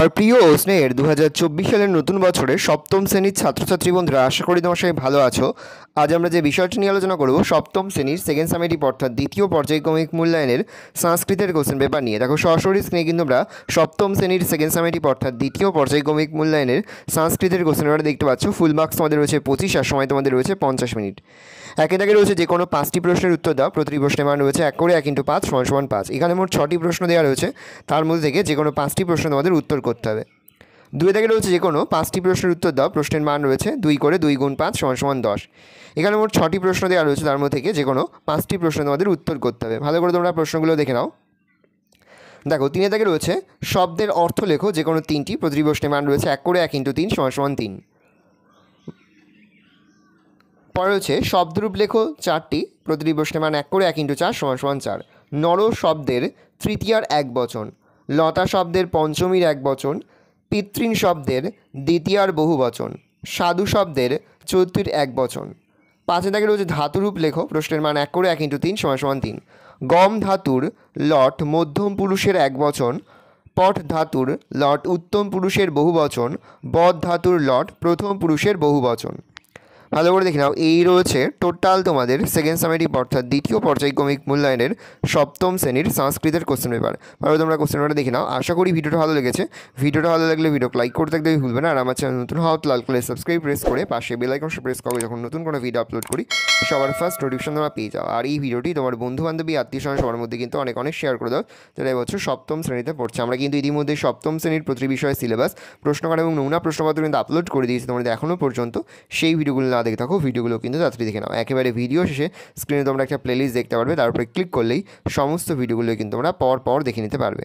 আমার প্রিয় ও স্নেহের দু হাজার চব্বিশ সালের নতুন বছরে সপ্তম শ্রেণির ছাত্রছাত্রী বন্ধুরা, আশা করি তোমার সবাই ভালো আছো। আজ আমরা যে বিষয়টি নিয়ে আলোচনা করব, সপ্তম শ্রেণির সেকেন্ড সামেটিভ অর্থাৎ দ্বিতীয় পর্যায়ক্রমিক মূল্যায়নের সংস্কৃতের কোশ্চেন পেপার নিয়ে। দেখো সরাসরি স্নেহ কিন্তু আমরা সপ্তম শ্রেণির সেকেন্ড সামেটিভ অর্থাৎ দ্বিতীয় পর্যায়ক্রমিক মূল্যায়নের সংস্কৃতের কোশ্চেন পেপার দেখতে পাচ্ছ। ফুল মার্কস তোমাদের রয়েছে পঁচিশ আর সময় তোমাদের রয়েছে পঞ্চাশ মিনিট। একে দাগে রয়েছে যে কোনো পাঁচটি প্রশ্নের উত্তর দাও। প্রতিটি প্রশ্নের মান রয়েছে এক করে এক ইন্টু পাঁচ সমান সমান পাঁচ। এখানে মোট ছটি প্রশ্ন দেওয়া রয়েছে। তার মধ্যে থেকে যে কোনো পাঁচটি প্রশ্ন তোমাদের উত্তর করতে হবে। দুই থেকে রয়েছে যে কোনো পাঁচটি প্রশ্নের উত্তর দাও, প্রশ্নের মান রয়েছে দুই করে দুই গুণ পাঁচ সমান সমান দশ। এখানে মোট ছটি প্রশ্ন দেওয়া রয়েছে, তার মধ্যে থেকে যে কোনো পাঁচটি প্রশ্ন তোমাদের উত্তর করতে হবে। ভালো করে তোমরা প্রশ্নগুলো দেখে নাও। দেখো, তিনে থেকে রয়েছে, শব্দের অর্থ লেখো যে কোনো তিনটি, প্রতিটি প্রশ্নের মান রয়েছে এক করে এক ইন্টু তিন সমান সমান তিন। পরে রয়েছে, শব্দরূপ লেখো চারটি, প্রতিটি প্রশ্নের মান এক করে এক ইন্টু চার সমান সমান চার। নর শব্দের তৃতীয়ার এক বচন লতা শব্দের পঞ্চমীর এক বচন, পিতৃণ শব্দের দ্বিতীয়ার বহু বচন, সাধু শব্দের চতুর্থীর এক বচন। পাঁচে থাকে রয়েছে ধাতুরূপ লেখো প্রশ্নের মান এক করে এক ইন্টু তিন সমান সমান তিন। গম ধাতুর লট মধ্যম পুরুষের এক বচন, পট ধাতুর লট উত্তম পুরুষের বহু বচন, বদ ধাতুর লট প্রথম পুরুষের বহু বচন। ভালো করে দেখে নাও, এই রয়েছে টোটাল তোমাদের সেকেন্ড সামেটিভ অর্থাৎ দ্বিতীয় পর্যায়ক্রমিক মূল্যায়নের সপ্তম শ্রেণির সংস্কৃতের কোশ্চেন পেপার ভালো, তোমরা কোশ্চেন পেপারটা দেখে নাও। আশা করি ভিডিওটা ভালো লেগেছে। ভিডিওটা ভালো লাগলে ভিডিও লাইক করতে একদমই ভুলবে না। আর আমার চ্যানেল নতুন হওয়া লাল করে সাবস্ক্রাইব প্রেস করে পাশে বেল আইকন প্রেস করো যখন নতুন কোনো ভিডিও আপলোড করি। সবার ফার্স্ট নোটিফিকেশন তোমরা পেয়ে যাও। আর এই ভিডিওটি তোমার বন্ধু বান্ধবী আত্মীয় স্বজন সবার মধ্যে কিন্তু অনেক অনেক শেয়ার করে দাও। যারা এবছর সপ্তম শ্রেণীতে পড়ছে। আমরা কিন্তু ইতিমধ্যে সপ্তম শ্রেণির প্রতি বিষয়ে সিলেবাস প্রশ্নকার এবং নমুনা প্রশ্নপত্র কিন্তু আপলোড করে দিয়েছি তোমাদের এখনও পর্যন্ত। সেই ভিডিওগুলো না দেখে থাকো, ভিডিওগুলো কিন্তু তাড়াতাড়ি দেখে নাও। একেবারে ভিডিও শেষে স্ক্রিনে তোমরা একটা প্লেলিস্ট দেখতে পারবে তারপরে ক্লিক করলেই সমস্ত ভিডিওগুলো কিন্তু তোমরা পর পর দেখে নিতে পারবে।